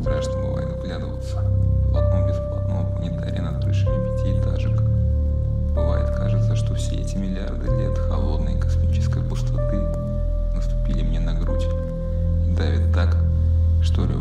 страшно бывает вглядываться в окно ну, бесплатного ну, планетария над крышами пятиэтажек. Бывает кажется, что все эти миллиарды лет холодной космической пустоты наступили мне на грудь и давят так, что рев.